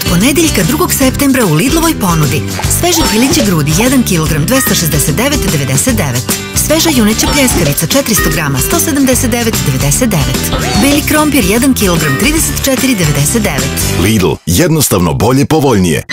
Od ponedeljka 2. septembra u Lidlovoj ponudi. Sveže piliće grudi 1 kg 269,99. Sveža juneća pljeskavica 400 g 179,99. Beli krompir 1 kg 34,99. Lidl. Jednostavno bolje povoljnije.